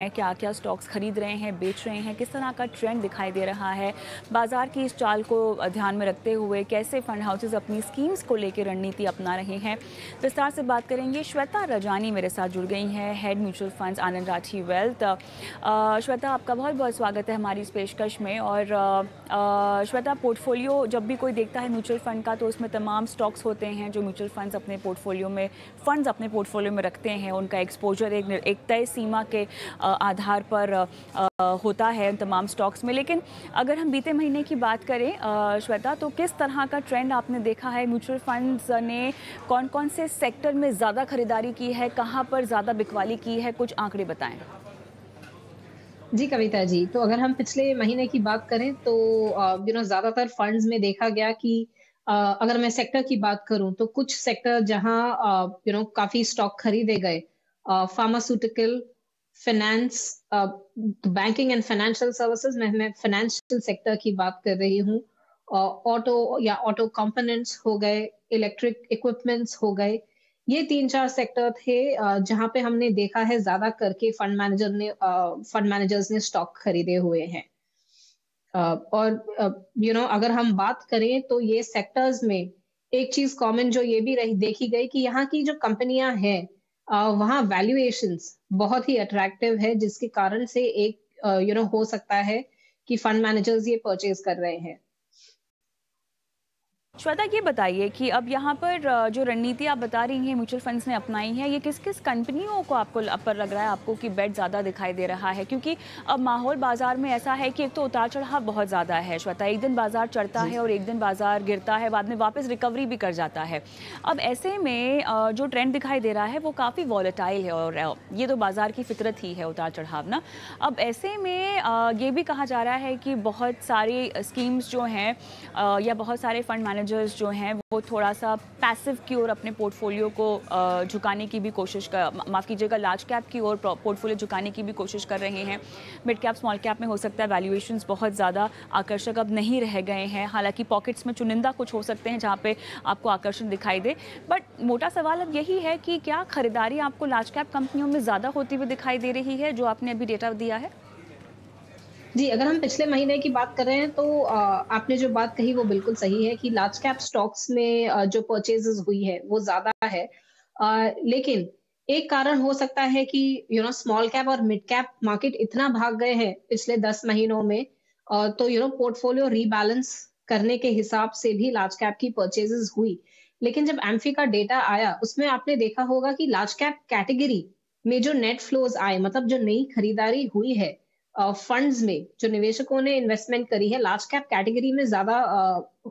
क्या क्या स्टॉक्स खरीद रहे हैं, बेच रहे हैं, किस तरह का ट्रेंड दिखाई दे रहा है, बाज़ार की इस चाल को ध्यान में रखते हुए कैसे फंड हाउसेज अपनी स्कीम्स को लेकर रणनीति अपना रहे हैं, विस्तार से बात करेंगे। श्वेता रजानी मेरे साथ जुड़ गई हैं head mutual funds Anand Rathi wealth Shweta आपका बहुत बहुत स्वागत है हमारी इस पेशकश में और श्वेता पोर्टफोलियो जब भी कोई देखता है म्यूचुअल फंड का तो उसमें तमाम स्टॉक्स होते हैं जो म्यूचुअल फंड्स अपने पोर्टफोलियो में फंड्स अपने पोर्टफोलियो में रखते हैं, उनका एक्सपोजर एक एक तय सीमा के आधार पर होता है तमाम स्टॉक्स में। लेकिन अगर हम बीते महीने की बात करें श्वेता तो किस तरह का ट्रेंड आपने देखा है? म्यूचुअल फंड्स ने कौन कौन से सेक्टर में ज़्यादा खरीदारी की है? कहाँ पर ज़्यादा बिकवाली की है? कुछ आंकड़े बताएँ। जी, कविता जी तो अगर हम पिछले महीने की बात करें तो यू नो ज़्यादातर फंड्स में देखा गया कि अगर मैं सेक्टर की बात करूँ तो कुछ सेक्टर जहाँ यू नो काफ़ी स्टॉक खरीदे गए pharmaceutical finance banking and financial services में मैं फाइनेंशियल सेक्टर की बात कर रही हूँ ऑटो या ऑटो कंपोनेंट्स हो गए इलेक्ट्रिक इक्विपमेंट्स हो गए, ये तीन चार सेक्टर थे जहाँ पे हमने देखा है ज़्यादा करके फंड मैनेजर ने फंड मैनेजर्स ने स्टॉक खरीदे हुए हैं। और यू नो अगर हम बात करें तो ये सेक्टर्स में एक चीज़ कॉमन जो ये भी रही, देखी गई कि यहाँ की जो कंपनियाँ हैं वहाँ वैल्यूएशन बहुत ही अट्रैक्टिव है, जिसके कारण से एक यू नो हो सकता है कि फंड मैनेजर्स ये परचेज कर रहे हैं। श्वेता ये बताइए कि अब यहाँ पर जो रणनीति आप बता रही हैं म्यूचुअल फंड्स ने अपनाई है ये किस किस कंपनियों को आपको पर लग रहा है आपको कि बेट ज़्यादा दिखाई दे रहा है? क्योंकि अब माहौल बाज़ार में ऐसा है कि एक तो उतार चढ़ाव बहुत ज़्यादा है श्वेता। एक दिन बाज़ार चढ़ता है और एक दिन बाज़ार गिरता है बाद में वापस रिकवरी भी कर जाता है। अब ऐसे में जो ट्रेंड दिखाई दे रहा है वो काफ़ी वॉलेटाइल है और ये तो बाज़ार की फितरत ही है उतार चढ़ाव ना? अब ऐसे में ये भी कहा जा रहा है कि बहुत सारी स्कीम्स जो हैं या बहुत सारे फंड मैनेजर मैनेजर्स जो हैं, वो थोड़ा सा पैसिव की ओर अपने पोर्टफोलियो को झुकाने की भी कोशिश कर माफ़ कीजिएगा लार्ज कैप की ओर पोर्टफोलियो झुकाने की भी कोशिश कर रहे हैं। मिड कैप स्मॉल कैप में हो सकता है वैल्यूएशंस बहुत ज़्यादा आकर्षक अब नहीं रह गए हैं। हालाँकि पॉकेट्स में चुनिंदा कुछ हो सकते हैं जहाँ पे आपको आकर्षण दिखाई दे। बट मोटा सवाल अब यही है कि क्या खरीदारी आपको लार्ज कैप कंपनियों में ज़्यादा होती हुई दिखाई दे रही है, जो आपने अभी डेटा दिया है? जी, अगर हम पिछले महीने की बात कर रहे हैं तो आपने जो बात कही वो बिल्कुल सही है कि लार्ज कैप स्टॉक्स में जो परचेजेस हुई है, वो ज़्यादा है। लेकिन एक कारण हो सकता है कि यू नो स्मॉल कैप और मिड कैप मार्केट इतना भाग गए हैं पिछले दस महीनों में तो यू नो पोर्टफोलियो रीबैलेंस करने के हिसाब से भी लार्ज कैप की परचेजेस हुई। लेकिन जब एम्फी का डेटा आया, उसमें आपने देखा होगा कि लार्ज कैप कैटेगरी में जो नेट फ्लोज आए मतलब जो नई खरीदारी हुई है फंड्स में जो निवेशकों ने इन्वेस्टमेंट करी है लार्ज कैप कैटेगरी में ज़्यादा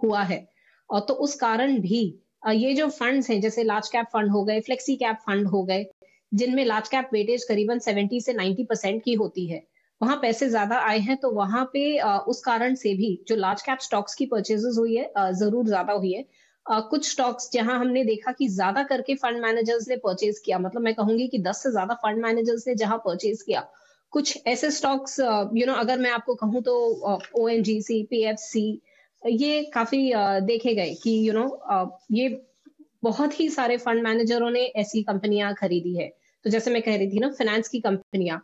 हुआ है। और तो उस कारण भी ये जो फंड्स हैं, जैसे लार्ज कैप फंड हो गए फ्लेक्सी कैप फंड हो गए, जिनमें लार्ज कैप वेटेज करीबन 70 से 90 परसेंट की होती है, वहाँ पैसे ज़्यादा आए हैं तो वहाँ पे उस कारण से भी जो लार्ज कैप स्टॉक्स की परचेजेस हुई है ज़रूर ज़्यादा हुई है। कुछ स्टॉक्स जहाँ हमने देखा कि ज़्यादा करके फंड मैनेजर्स ने परचेज किया मतलब मैं कहूँगी कि 10 से ज़्यादा फंड मैनेजर्स ने जहाँ परचेज किया कुछ ऐसे स्टॉक्स यू नो अगर मैं आपको कहूँ तो O N G C P F C ये काफ़ी uh, देखे गए कि you you know know, uh, ये बहुत ही सारे फंड मैनेजरों ने ऐसी कंपनियाँ खरीदी है। तो जैसे मैं कह रही थी ना फाइनेंस की कंपनियाँ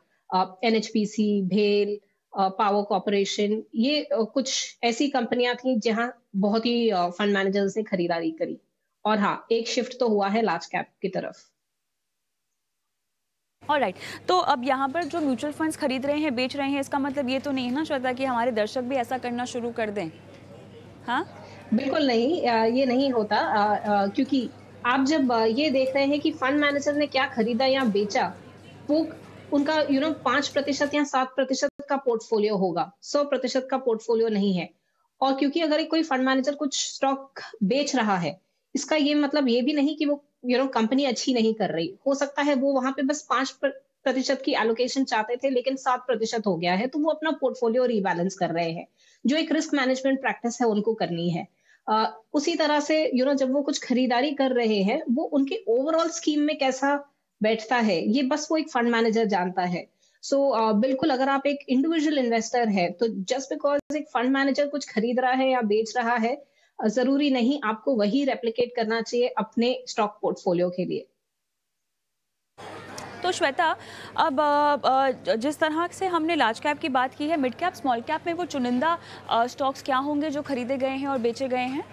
एन एच पी सी भेल पावर कॉरपोरेशन ये uh, कुछ ऐसी कंपनियाँ थी जहाँ बहुत ही फंड मैनेजर्स ने खरीदारी करी। और हाँ एक शिफ्ट तो हुआ है लार्ज कैप की तरफ़। और राइट तो अब यहाँ पर जो म्यूचुअल फंड्स खरीद रहे हैं, बेच रहे हैं, इसका मतलब ये तो नहीं है ना श्वेता कि हमारे दर्शक भी ऐसा करना शुरू कर दें? हाँ? बिल्कुल नहीं ये नहीं होता। क्योंकि आप जब ये देख रहे हैं कि फंड मैनेजर ने क्या खरीदा या बेचा, वो उनका यू नो पाँच प्रतिशत या सात प्रतिशत का पोर्टफोलियो होगा। सौ प्रतिशत का पोर्टफोलियो नहीं है। और क्योंकि अगर कोई फंड मैनेजर कुछ स्टॉक बेच रहा है, इसका ये मतलब ये भी नहीं कि वो यू नो कंपनी अच्छी नहीं कर रही। हो सकता है वो वहाँ पे बस पाँच प्रतिशत की एलोकेशन चाहते थे लेकिन सात प्रतिशत हो गया है तो वो अपना पोर्टफोलियो रीबैलेंस कर रहे हैं। जो एक रिस्क मैनेजमेंट प्रैक्टिस है उनको करनी है। uh, उसी तरह से यू you नो know, जब वो कुछ खरीदारी कर रहे हैं वो उनके ओवरऑल स्कीम में कैसा बैठता है ये बस वो एक फंड मैनेजर जानता है। सो so, uh, बिल्कुल अगर आप एक इंडिविजुअल इन्वेस्टर है तो जस्ट बिकॉज़ एक फंड मैनेजर कुछ खरीद रहा है या बेच रहा है ज़रूरी नहीं आपको वही रेप्लिकेट करना चाहिए अपने स्टॉक पोर्टफोलियो के लिए। तो श्वेता अब जिस तरह से हमने लार्ज कैप की बात की है मिड कैप स्मॉल कैप में वो चुनिंदा स्टॉक्स क्या होंगे जो खरीदे गए हैं और बेचे गए हैं?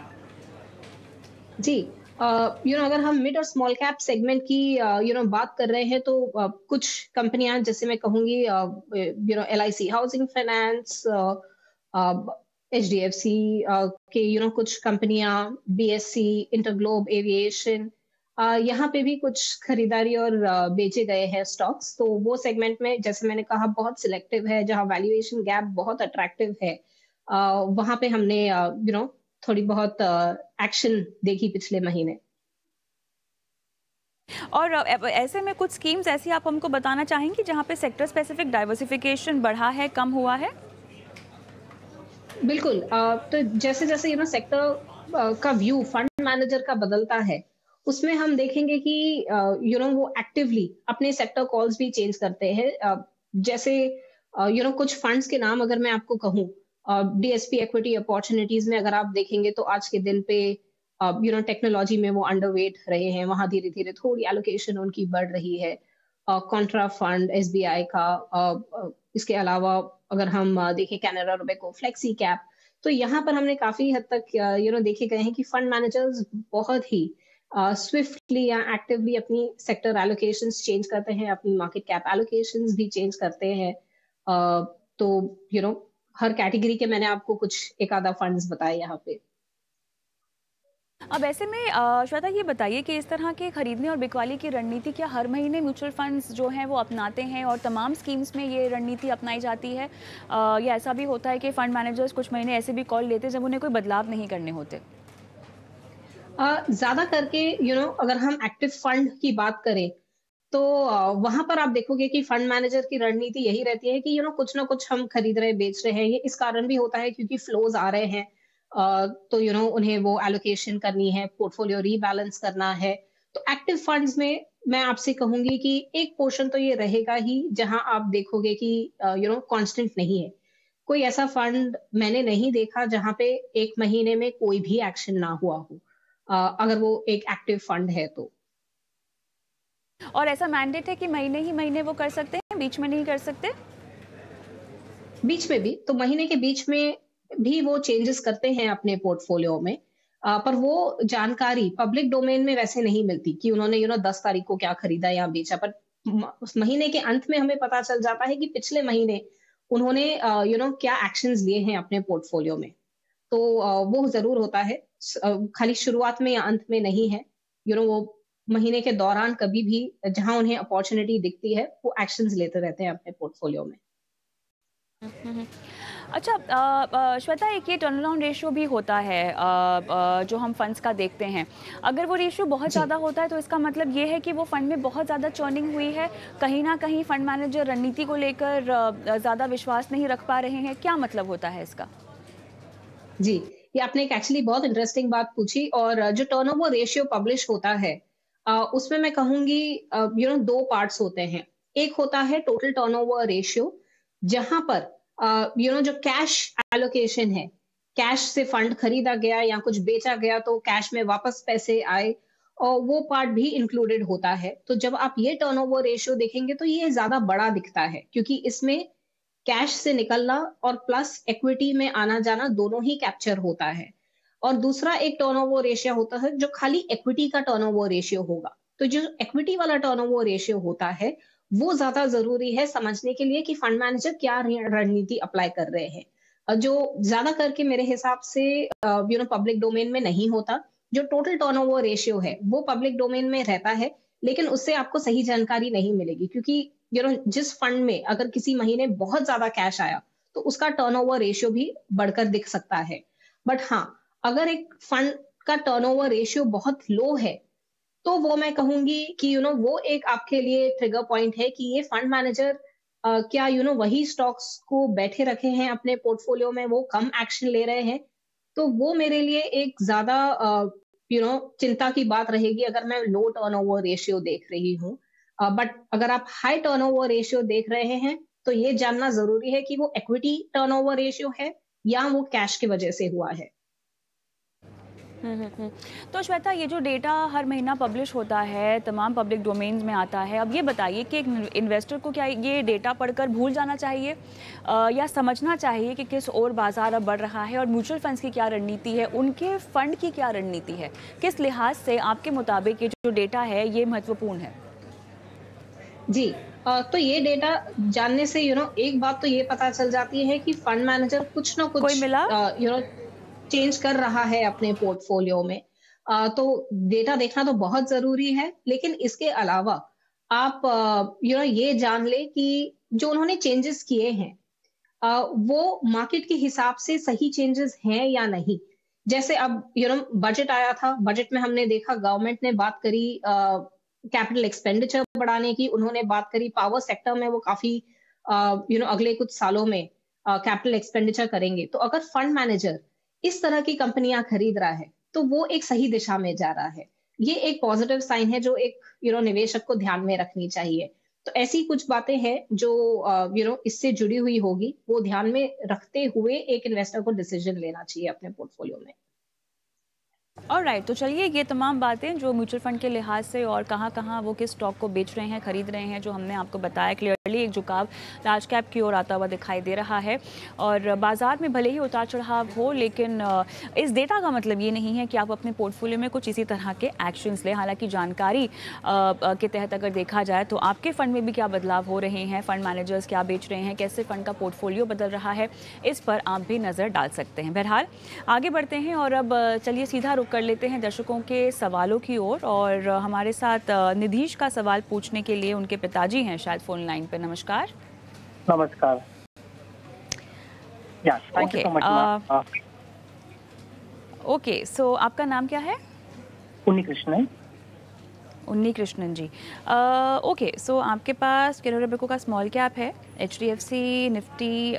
जी यू नो अगर हम मिड और स्मॉल कैप सेगमेंट की यू नो बात कर रहे हैं तो कुछ कंपनियाँ जैसे मैं कहूँगी you know LIC housing finance H D F C के यू नो कुछ कंपनियाँ B S C InterGlobe Aviation यहाँ पे भी कुछ खरीदारी और बेचे गए हैं स्टॉक्स तो वो सेगमेंट में, जैसे मैंने कहा, बहुत सिलेक्टिव है, जहाँ वैल्यूएशन गैप बहुत अट्रैक्टिव है। वहाँ पे हमने यू नो थोड़ी बहुत एक्शन देखी पिछले महीने। और ऐसे में कुछ स्कीम्स ऐसी आप हमको बताना चाहेंगी जहाँ पे सेक्टर स्पेसिफिक डाइवर्सिफिकेशन बढ़ा है, कम हुआ है? बिल्कुल तो जैसे जैसे यू नो सेक्टर का व्यू फंड मैनेजर का बदलता है, उसमें हम देखेंगे कि यू नो वो एक्टिवली अपने सेक्टर कॉल्स भी चेंज करते हैं। जैसे यू नो कुछ फंड्स के नाम अगर मैं आपको कहूँ डीएसपी एक्विटी अपॉर्चुनिटीज़ में अगर आप देखेंगे तो आज के दिन पे यू नो टेक्नोलॉजी में वो अंडरवेट रहे हैं, वहाँ धीरे धीरे थोड़ी एलोकेशन उनकी बढ़ रही है। कॉन्ट्रा फंड एसबीआई का इसके अलावा अगर हम देखें कैनरा को फ्लेक्सी कैप तो यहाँ पर हमने काफ़ी हद तक यू नो देखे गए हैं कि फंड मैनेजर्स बहुत ही स्विफ्टली या एक्टिवली अपनी सेक्टर एलोकेशन चेंज करते हैं, अपनी मार्केट कैप एलोकेशन भी चेंज करते हैं। तो यू नो हर कैटेगरी के मैंने आपको कुछ एक आधा फंड्स बताए यहाँ पे। अब ऐसे में श्वेता ये बताइए कि इस तरह के खरीदने और बिकवाली की रणनीति क्या हर महीने म्यूचुअल फंड्स जो हैं वो अपनाते हैं और तमाम स्कीम्स में ये रणनीति अपनाई जाती है? या ऐसा भी होता है कि फ़ंड मैनेजर्स कुछ महीने ऐसे भी कॉल लेते हैं जब उन्हें कोई बदलाव नहीं करने होते? ज़्यादा करके यू you नो know, अगर हम एक्टिव फंड की बात करें तो वहाँ पर आप देखोगे कि फंड मैनेजर की रणनीति यही रहती है कि यू नो कुछ ना कुछ हम खरीद रहे बेच रहे हैं। ये इस कारण भी होता है क्योंकि फ्लोज आ रहे हैं। तो यू नो उन्हें वो एलोकेशन करनी है पोर्टफोलियो रीबैलेंस करना है। तो एक्टिव फंड्स में मैं आपसे कहूँगी कि एक पोर्शन तो ये रहेगा ही जहाँ आप देखोगे कि यू नो कांस्टेंट नहीं है। कोई ऐसा फंड मैंने नहीं देखा जहाँ पे एक महीने में कोई भी एक्शन ना हुआ हो अगर वो एक एक्टिव फंड है तो। और ऐसा मैंडेट है कि महीने ही महीने वो कर सकते हैं बीच में नहीं कर सकते? बीच में भी तो महीने के बीच में भी वो चेंजेस करते हैं अपने पोर्टफोलियो में। पर वो जानकारी पब्लिक डोमेन में वैसे नहीं मिलती कि उन्होंने यू नो दस तारीख को क्या खरीदा या बेचा। पर उस महीने के अंत में हमें पता चल जाता है कि पिछले महीने उन्होंने यू नो क्या एक्शंस लिए हैं अपने पोर्टफोलियो में। तो वो ज़रूर होता है। खाली शुरुआत में या अंत में नहीं है। यू नो वो महीने के दौरान कभी भी जहाँ उन्हें अपॉर्चुनिटी दिखती है, वो एक्शंस लेते रहते हैं अपने पोर्टफोलियो में। अच्छा श्वेता एक ये टर्न अराउंड रेशियो भी होता है आ, आ, जो हम फंड्स का देखते हैं। अगर वो रेशियो बहुत ज़्यादा होता है तो इसका मतलब ये है कि वो फंड में बहुत ज़्यादा चर्निंग हुई है। कहीं ना कहीं फंड मैनेजर रणनीति को लेकर ज़्यादा विश्वास नहीं रख पा रहे हैं। क्या मतलब होता है इसका? जी ये आपने एक एक्चुअली बहुत इंटरेस्टिंग बात पूछी और जो टर्नओवर रेशियो पब्लिश होता है उसमें मैं कहूँगी यू नो दो पार्ट्स होते हैं। एक होता है टोटल टर्नओवर रेशियो जहाँ पर यू नो जो कैश एलोकेशन है कैश से फंड खरीदा गया या कुछ बेचा गया तो कैश में वापस पैसे आए, और वो पार्ट भी इंक्लूडेड होता है। तो जब आप ये टर्नओवर रेशियो देखेंगे तो ये ज़्यादा बड़ा दिखता है, क्योंकि इसमें कैश से निकलना और प्लस इक्विटी में आना जाना दोनों ही कैप्चर होता है। और दूसरा एक टर्नओवर रेशियो होता है जो खाली इक्विटी का टर्नओवर रेशियो होगा। तो जो इक्विटी वाला टर्नओवर रेशियो होता है वो ज़्यादा ज़रूरी है समझने के लिए कि फंड मैनेजर क्या रणनीति अप्लाई कर रहे हैं। जो ज़्यादा करके मेरे हिसाब से यू नो पब्लिक डोमेन में नहीं होता, जो टोटल टर्नओवर रेशियो है, वो पब्लिक डोमेन में रहता है, लेकिन उससे आपको सही जानकारी नहीं मिलेगी। क्योंकि यू नो जिस फंड में अगर किसी महीने बहुत ज़्यादा कैश आया तो उसका टर्नओवर रेशियो भी बढ़कर दिख सकता है। बट हाँ अगर एक फंड का टर्नओवर रेशियो बहुत लो है तो वो मैं कहूँगी कि यू you नो know, वो एक आपके लिए ट्रिगर पॉइंट है कि ये फंड मैनेजर uh, क्या यू you नो know, वही स्टॉक्स को बैठे रखे हैं अपने पोर्टफोलियो में वो कम एक्शन ले रहे हैं तो वो मेरे लिए एक ज़्यादा यू नो चिंता की बात रहेगी अगर मैं लो टर्नओवर रेशियो देख रही हूँ बट uh, अगर आप हाई टर्नओवर रेशियो देख रहे हैं तो ये जानना ज़रूरी है कि वो इक्विटी टर्नओवर रेशियो है या वो कैश की वजह से हुआ है। तो श्वेता ये जो डेटा हर महीना पब्लिश होता है तमाम पब्लिक डोमेन्स में आता है अब ये बताइए कि एक इन्वेस्टर को क्या ये डेटा पढ़कर भूल जाना चाहिए? आ, या समझना चाहिए कि किस और बाज़ार अब बढ़ रहा है और म्यूचुअल फंड्स की क्या रणनीति है? उनके फंड की क्या रणनीति है? किस लिहाज से आपके मुताबिक ये जो डेटा है ये महत्वपूर्ण है? जी तो ये डेटा जानने से यू नो एक बात तो ये पता चल जाती है कि फंड मैनेजर कुछ ना कुछ कोई मिला? यू नो चेंज कर रहा है अपने पोर्टफोलियो में। तो डेटा देखना तो बहुत ज़रूरी है, लेकिन इसके अलावा आप यू नो ये जान ले कि जो उन्होंने चेंजेस किए हैं वो मार्केट के हिसाब से सही चेंजेस हैं या नहीं? जैसे अब यू नो बजट आया था बजट में हमने देखा गवर्नमेंट ने बात करी कैपिटल एक्सपेंडिचर बढ़ाने की, उन्होंने बात करी पावर सेक्टर में वो काफ़ी यू नो अगले कुछ सालों में कैपिटल एक्सपेंडिचर करेंगे। तो अगर फंड मैनेजर इस तरह की कंपनियाँ खरीद रहा है तो वो एक सही दिशा में जा रहा है। ये एक पॉजिटिव साइन है जो एक यू नो निवेशक को ध्यान में रखनी चाहिए। तो ऐसी कुछ बातें हैं जो यू नो इससे जुड़ी हुई होगी। वो ध्यान में रखते हुए एक इन्वेस्टर को डिसीज़न लेना चाहिए अपने पोर्टफोलियो में। और राइट तो चलिए ये तमाम बातें जो म्यूचुअल फंड के लिहाज से और कहाँ कहाँ वो किस स्टॉक को बेच रहे हैं, खरीद रहे हैं, जो हमने आपको बताया क्लियरली एक झुकाव लार्ज कैप की ओर आता हुआ दिखाई दे रहा है। और बाज़ार में भले ही उतार चढ़ाव हो, लेकिन इस डेटा का मतलब ये नहीं है कि आप अपने पोर्टफोलियो में कुछ इसी तरह के एक्शंस लें। हालाँकि जानकारी के तहत अगर देखा जाए तो आपके फ़ंड में भी क्या बदलाव हो रहे हैं? फ़ंड मैनेजर्स क्या बेच रहे हैं? कैसे फ़ंड का पोर्टफोलियो बदल रहा है? इस पर आप भी नज़र डाल सकते हैं। बहरहाल, आगे बढ़ते हैं और अब चलिए सीधा रुक कर लेते हैं दर्शकों के सवालों की ओर। और, और हमारे साथ निधीश का सवाल पूछने के लिए उनके पिताजी हैं शायद फ़ोन लाइन पे। नमस्कार। नमस्कार। ओके ओके सो आपका नाम क्या है? उन्नी कृष्णन उन्नी कृष्णन जी ओके सो आपके पास केरोरा बेको का स्मॉल कैप है। H D F C Nifty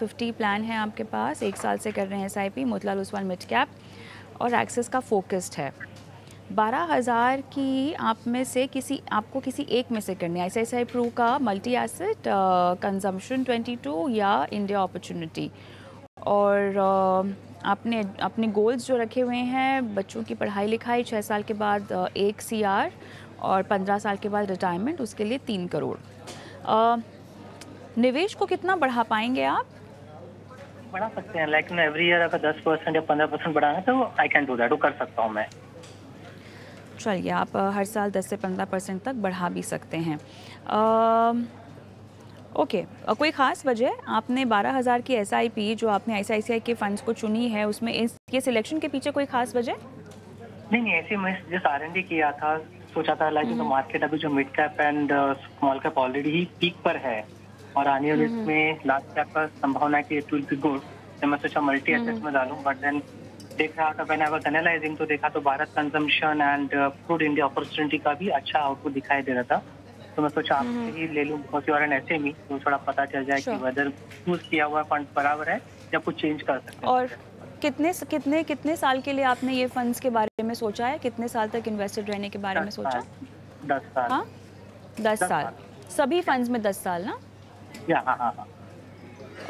fifty plan है आपके पास। एक साल से कर रहे हैं S I P Motilal Oswal mid cap और एक्सेस का फोकस्ड है। बारह हज़ार की आप में से किसी आपको किसी एक में से करनी है। आई सी प्रू का multi asset consumption twenty two या इंडिया अपॉर्चुनिटी और uh, आपने अपने गोल्स जो रखे हुए हैं बच्चों की पढ़ाई लिखाई छः साल के बाद uh, एक सी आर और पंद्रह साल के बाद रिटायरमेंट उसके लिए तीन करोड़। Uh, निवेश को कितना बढ़ा पाएँगे आप? बढ़ा सकते हैं। लाइक एवरी ईयर अगर दस परसेंट या पंद्रह परसेंट बढ़ाना तो आई कैन डू दैट वो कर सकता हूँ मैं। चलिए आप हर साल दस से पंद्रह परसेंट तक बढ़ा भी सकते हैं। Okay okay. कोई ख़ास वजह? आपने बारह हज़ार की एसआईपी जो आपने आई के फंड्स को चुनी है उसमें इस ये सिलेक्शन के पीछे कोई ख़ास वजह? नहीं नहीं ऐसे मैं जिस आर किया था सोचा था लाइक जो मार्केट अभी जो mid cap and small cap already he peak पर है। और आने वाले हम्म। में लास्ट कैप का संभावना है कि इट विल बी गुड तो मैं सोचा मल्टी एसेट में डालूं बट देन देख रहा था मैंने अगर एनालाइजिंग तो देखा तो Bharat consumption and food India opportunity का भी अच्छा आउटपुट दिखाई दे रहा था। तो मैं सोचा आपसे हम्म। ही ले लूँ because you are an SME तो थोड़ा पता चल जाए कि वेदर यूज़ किया हुआ फंड बराबर है या कुछ चेंज कर सकते हैं। और कितने कितने कितने साल के लिए आपने ये फंड्स के बारे में सोचा है? कितने साल तक इन्वेस्टेड रहने के बारे में सोचा? दस साल। हाँ? दस साल। सभी फंड्स में दस साल ना?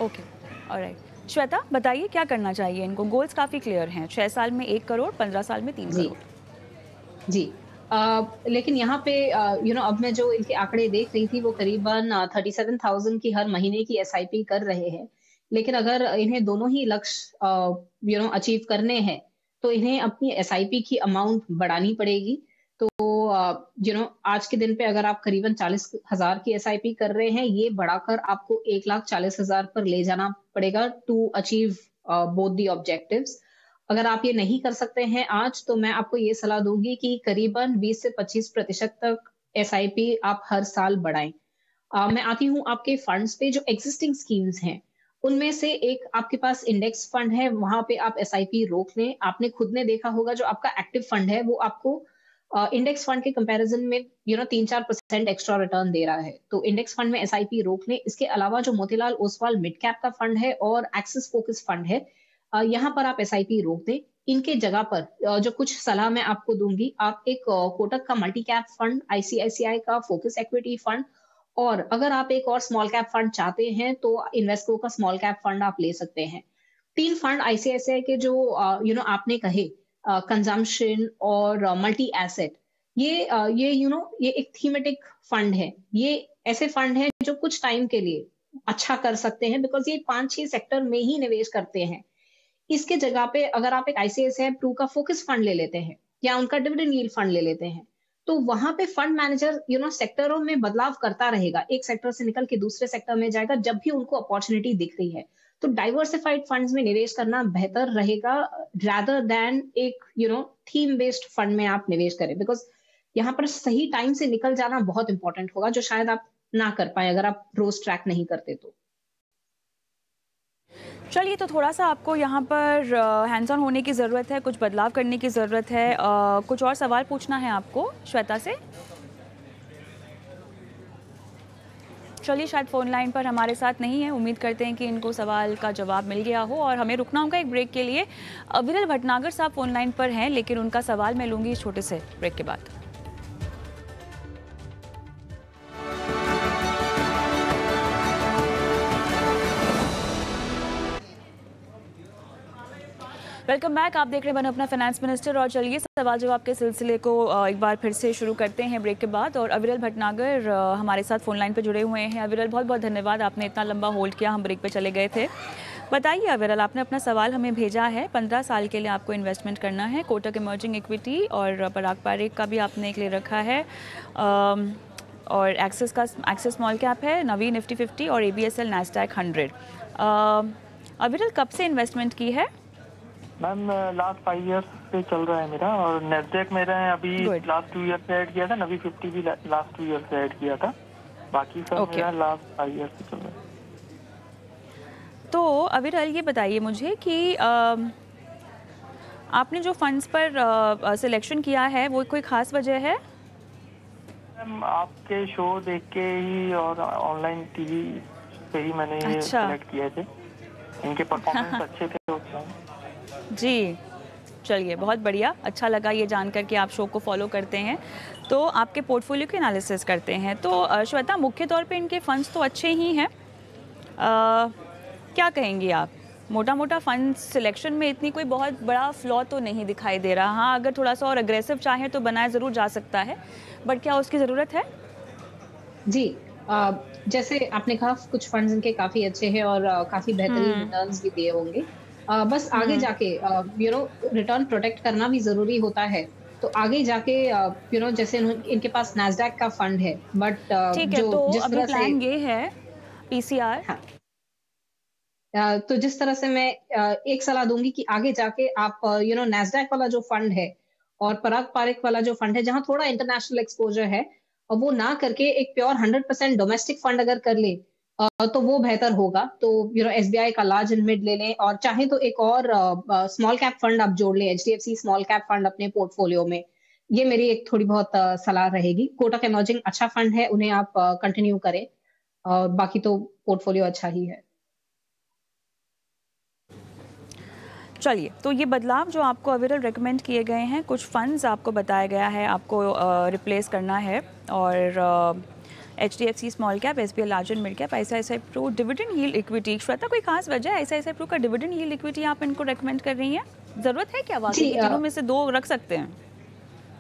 ओके ऑलराइट श्वेता बताइए क्या करना चाहिए इनको? गोल्स काफ़ी क्लियर हैं। छः साल में एक करोड़ पंद्रह साल में तीन करोड़। जी। आ, लेकिन यहाँ पे you uh, know you know, अब मैं जो इनके आंकड़े देख रही थी वो करीबन थर्टी सेवन थाउज़ेंड की हर महीने की एसआईपी कर रहे हैं। लेकिन अगर इन्हें दोनों ही लक्ष्य यू नो अचीव करने हैं तो इन्हें अपनी एसआईपी की अमाउंट बढ़ानी पड़ेगी। तो यू नो आज के दिन पे अगर आप करीबन चालीस हज़ार की एसआईपी कर रहे हैं ये बढ़ाकर आपको एक लाख चालीस हज़ार पर ले जाना पड़ेगा to achieve both the objectives अगर आप ये नहीं कर सकते हैं आज तो मैं आपको ये सलाह दूँगी कि करीबन 20 से 25 प्रतिशत तक एसआईपी आप हर साल बढ़ाएँ। uh, मैं आती हूँ आपके फंड्स पे जो एग्जिस्टिंग स्कीम्स हैं उनमें से एक आपके पास इंडेक्स फंड है वहाँ पे आप एसआईपी रोक लें। आपने खुद ने देखा होगा जो आपका एक्टिव फंड है वो आपको इंडेक्स uh, फंड के कंपैरिजन में यू नो तीन चार परसेंट एक्स्ट्रा रिटर्न दे रहा है। तो इंडेक्स फंड में एसआईपी रोक लें। इसके अलावा जो मोतीलाल ओसवाल मिड कैप का फंड है और एक्सिस फोकस फंड है uh, यहाँ पर आप एस रोक दें। इनके जगह पर uh, जो कुछ सलाह मैं आपको दूँगी आप एक कोटक का मल्टी कैप फंड आईसीआईसीआई का फोकस इक्विटी फंड और अगर आप एक और स्मॉल कैप फंड चाहते हैं तो इन्वेस्टको का स्मॉल कैप फंड आप ले सकते हैं। तीन फंड आईसीआईसीआई के जो यू नो आपने कहे कंजम्पशन और मल्टी एसेट ये ये यू you नो know, ये एक थीमेटिक फंड है. ये ऐसे फंड है जो कुछ टाइम के लिए अच्छा कर सकते हैं बिकॉज़ ये पाँच छह सेक्टर में ही निवेश करते हैं. इसके जगह पे अगर आप एक आईसीआईसीआई प्रू का फोकस फंड ले लेते हैं या उनका डिविडेंड यील्ड फंड ले लेते हैं तो वहाँ पे फंड मैनेजर यू नो सेक्टरों में बदलाव करता रहेगा. एक सेक्टर से निकल के दूसरे सेक्टर में जाएगा जब भी उनको अपॉर्चुनिटी दिख रही है. तो डाइवर्सिफाइड फंड्स में निवेश करना बेहतर रहेगा रादर देन एक you know theme based fund में आप निवेश करें बिकॉज़ यहाँ पर सही टाइम से निकल जाना बहुत इंपॉर्टेंट होगा जो शायद आप ना कर पाए अगर आप रोज ट्रैक नहीं करते तो। चलिए तो थोड़ा सा आपको यहाँ पर हैंड्स ऑन होने की ज़रूरत है कुछ बदलाव करने की ज़रूरत है आ, कुछ और सवाल पूछना है आपको श्वेता से? चलिए शायद फ़ोन लाइन पर हमारे साथ नहीं है। उम्मीद करते हैं कि इनको सवाल का जवाब मिल गया हो और हमें रुकना होगा एक ब्रेक के लिए। विरल भटनागर साहब फ़ोन लाइन पर हैं, लेकिन उनका सवाल मैं लूँगी छोटे से ब्रेक के बाद। Welcome back. आप देख रहे हैं अपना फाइनेंस मिनिस्टर और चलिए सवाल जवाब के सिलसिले को एक बार फिर से शुरू करते हैं ब्रेक के बाद। और अविरल भटनागर हमारे साथ फ़ोन लाइन पर जुड़े हुए हैं। अविरल, बहुत बहुत धन्यवाद। आपने इतना लंबा होल्ड किया, हम ब्रेक पे चले गए थे। बताइए अविरल, आपने अपना सवाल हमें भेजा है। पंद्रह साल के लिए आपको इन्वेस्टमेंट करना है। कोटक इमर्जिंग इक्विटी और पराग पारिक का भी आपने एक ले रखा है। और एक्सेस का एक्सेस स्मॉल कैप है नवी निफ्टी फिफ्टी और A B S L Nasdaq hundred Aviral, कब से इन्वेस्टमेंट की है? मैम लास्ट फाइव ईयर से चल रहा है मेरा और नेटजेक मेरा है अभी लास्ट टू ईयर से ऐड किया था नवी फिफ्टी भी लास्ट टू ईयर से ऐड किया था। बाकी सब okay. मेरा लास्ट फाइव ईयर से चल रहा है। तो अविरल ये बताइए मुझे कि आ, आपने जो फंड्स पर सिलेक्शन किया है वो कोई खास वजह है? मैम आपके शो देख के ही और ऑनलाइन टीवी पे ही मैंने अच्छा। ये सेलेक्ट किए थे। इनके परफॉर्मेंस अच्छे थे जी। चलिए बहुत बढ़िया। अच्छा लगा ये जानकर कि आप शो को फॉलो करते हैं। तो आपके पोर्टफोलियो के एनालिसिस करते हैं। तो श्वेता मुख्य तौर पे इनके फंड्स तो अच्छे ही हैं। क्या कहेंगी आप? मोटा मोटा फंड सिलेक्शन में इतनी कोई बहुत बड़ा फ्लॉ तो नहीं दिखाई दे रहा। हाँ अगर थोड़ा सा और अग्रेसिव चाहें तो बनाया ज़रूर जा सकता है। बट क्या उसकी ज़रूरत है? जी आ, जैसे आपने कहा कुछ फंड्स इनके काफ़ी अच्छे हैं और काफ़ी बेहतरीन रिटर्न्स हम्म। भी दिए होंगे। बस आगे हम्म। जाके यू नो रिटर्न प्रोटेक्ट करना भी ज़रूरी होता है तो आगे जाके यू नो जैसे इनके पास नेस्डैक का फंड है बट जो तो जिस तरह से ये है पीसीआर हाँ। तो जिस तरह से मैं एक सलाह दूँगी कि आगे जाके आप यू नो नेस्डैक वाला जो फंड है और पराग पारिक वाला जो फंड है जहाँ थोड़ा इंटरनेशनल एक्सपोजर है और वो ना करके एक pure hundred percent domestic fund अगर कर ले तो वो बेहतर होगा। तो यू नो एसबीआई का लार्ज मिड ले लें और चाहे तो एक और स्मॉल कैप फंड आप जोड़ लें H D F C small cap fund अपने पोर्टफोलियो में। ये मेरी एक थोड़ी बहुत सलाह रहेगी। कोटक एमर्जिंग अच्छा फंड है, उन्हें आप कंटिन्यू करें। और बाकी तो पोर्टफोलियो अच्छा ही है। चलिए तो ये बदलाव जो आपको अविरल रेकमेंड किए गए हैं, कुछ फंड्स आपको बताया गया है, आपको रिप्लेस करना है और H D F C small cap S B L large and mid cap ऐसा ऐसा pro dividend yield equity Shweta कोई खास वजह है? ऐसा प्रो का डिविडेंड यील्ड इक्विटी आप इनको रेकमेंड कर रही हैं? ज़रूरत है क्या वाकई तीनों में से दो रख सकते हैं?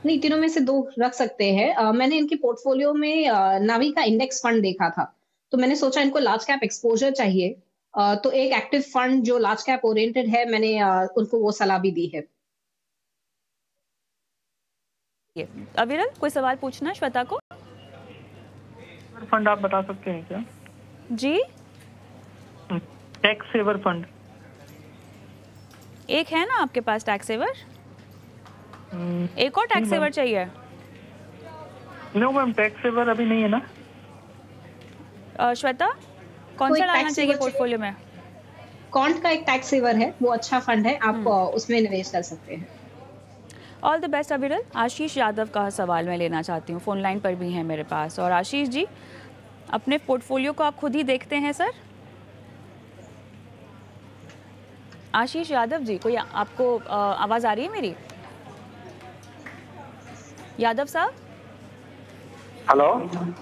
नहीं तीनों में से दो रख सकते हैं। मैंने इनके पोर्टफोलियो में नावी का इंडेक्स फंड देखा था। तो मैंने सोचा इनको लार्ज कैप एक्सपोजर चाहिए। तो एक एक्टिव फंड जो लार्ज कैप ओरिएंटेड है मैंने उनको वो सलाह भी दी है। अविरल कोई सवाल पूछना श्वेता को? फंड आप बता सकते हैं क्या? जी। टैक्स सेवर फंड एक है ना आपके पास टैक्स सेवर हम्म, एक और टैक्स सेवर चाहिए। नो मैम टैक्स सेवर अभी नहीं है ना? श्वेता कौन सा डालना चाहिए पोर्टफोलियो में? कॉन्ट का एक टैक्स सेवर है? वो अच्छा फंड है आप हम्म। उसमें निवेश कर सकते हैं। ऑल द बेस्ट अविरल आशीष यादव का सवाल मैं लेना चाहती हूँ। फ़ोन लाइन पर भी हैं मेरे पास। और आशीष जी अपने पोर्टफोलियो को आप खुद ही देखते हैं सर? आशीष यादव जी कोई आपको आवाज़ आ रही है मेरी? यादव साहब? Hello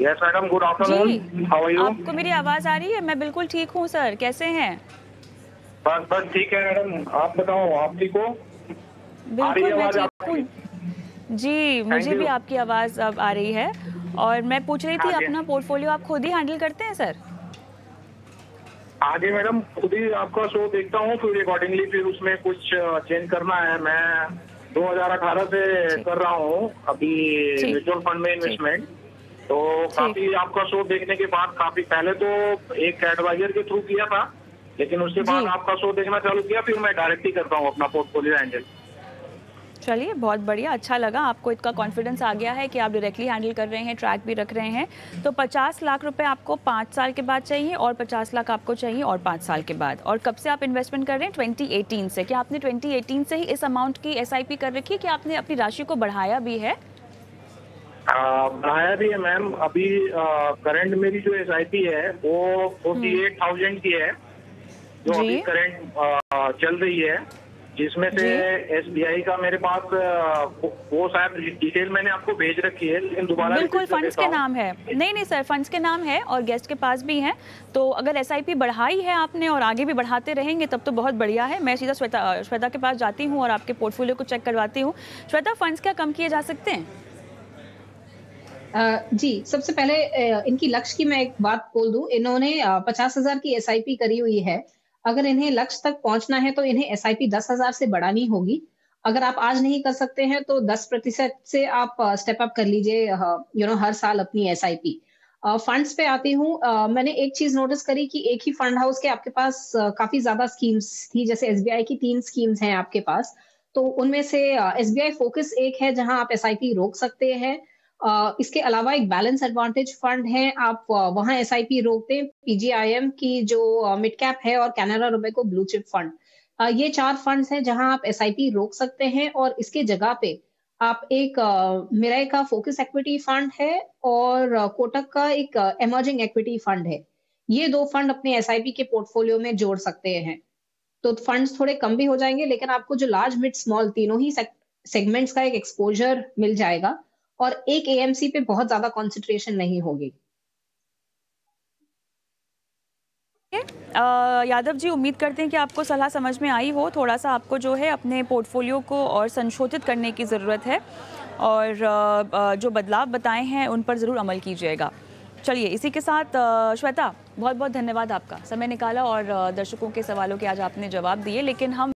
yes madam good afternoon how are you आपको मेरी आवाज़ आ रही है? मैं बिल्कुल ठीक हूँ सर। कैसे हैं? बस बस ठीक है मैडम आप बताओ आप ठीक हो? बिल्कुल मैं जी मुझे भी आपकी आवाज़ अब आ रही है। और मैं पूछ रही थी हाँ अपना पोर्टफोलियो आप खुद ही हैंडल करते हैं सर आगे मैडम खुद ही आपका शो देखता हूँ फिर अकॉर्डिंगली फिर उसमें कुछ चेंज करना है। मैं 2018 से कर रहा हूँ अभी म्यूचुअल फंड में इन्वेस्टमेंट तो काफ़ी आपका शो देखने के बाद काफ़ी पहले तो एक एडवाइजर के थ्रू किया था लेकिन उसके बाद आपका शो देखना चालू किया फिर मैं डायरेक्ट ही करता हूँ अपना पोर्टफोलियो हैंडल चलिए बहुत बढ़िया अच्छा लगा। आपको इतना कॉन्फिडेंस आ गया है कि आप डायरेक्टली हैंडल कर रहे हैं ट्रैक भी रख रहे हैं। तो 50 लाख रुपए आपको पाँच साल के बाद चाहिए और 50 लाख आपको चाहिए और पाँच साल के बाद। और कब से आप इन्वेस्टमेंट कर रहे हैं? 2018 से। क्या आपने 2018 से ही इस अमाउंट की एसआईपी कर रखी है कि आपने अपनी राशि को बढ़ाया भी है? बढ़ाया भी है मैम। अभी करंट मेरी जो एसआईपी है वो फोर्टी एट थाउज़ेंड की है जो अभी करंट चल रही है। जिसमें से एसबीआई का मेरे पास वो शायद डिटेल मैंने आपको भेज रखी है लेकिन दोबारा बिल्कुल फंड्स के नाम है। नहीं नहीं सर फंड्स के नाम है और गेस्ट के पास भी है। तो अगर एसआईपी बढ़ाई है आपने और आगे भी बढ़ाते रहेंगे तब तो बहुत बढ़िया है। मैं सीधा श्वेता श्वेता के पास जाती हूँ और आपके पोर्टफोलियो को चेक करवाती हूँ। श्वेता फंड्स क्या कम किए जा सकते हैं? जी सबसे पहले इनकी लक्ष्य की मैं एक बात बोल दूँ। इन्होंने पचास हज़ार की एसआईपी करी हुई है। अगर इन्हें लक्ष्य तक पहुँचना है तो इन्हें एस आई पी दस हज़ार से बढ़ानी होगी। अगर आप आज नहीं कर सकते हैं तो दस प्रतिशत से आप स्टेप अप कर लीजिए यू नो हर साल अपनी एस आई पी फंड्स पे आती हूँ। मैंने एक चीज़ नोटिस करी कि एक ही फंड हाउस के आपके पास uh, काफ़ी ज़्यादा स्कीम्स थी जैसे एसबीआई की तीन स्कीम्स हैं आपके पास। तो उनमें से एस बी आई फोकस एक है जहाँ आप एस आई पी रोक सकते हैं। इसके अलावा एक बैलेंस एडवांटेज फंड है, आप वहाँ एस आई पी रोकते हैं पीजीआईएम की जो मिड कैप है और कैनरा रुपए को ब्लू चिप फंड ये चार फंड्स हैं जहाँ आप एस आई पी रोक सकते हैं और इसके जगह पे आप एक मिराई का फोकस इक्विटी फंड है और कोटक का एक एमर्जिंग इक्विटी फंड है। ये दो फंड अपने एसआईपी के पोर्टफोलियो में जोड़ सकते हैं। तो फंड्स थोड़े कम भी हो जाएँगे, लेकिन आपको जो लार्ज मिड स्मॉल तीनों ही सेगमेंट्स का एक एक्सपोजर मिल जाएगा। और एक एएमसी पे बहुत ज़्यादा कॉन्सेंट्रेशन नहीं होगी। यादव जी, उम्मीद करते हैं कि आपको सलाह समझ में आई हो। थोड़ा सा आपको जो है अपने पोर्टफोलियो को और संशोधित करने की ज़रूरत है। और जो बदलाव बताए हैं, उन पर ज़रूर अमल कीजिएगा। चलिए, इसी के साथ श्वेता बहुत बहुत धन्यवाद आपका। समय निकाला और दर्शकों के सवालों के आज आपने जवाब दिए, लेकिन हम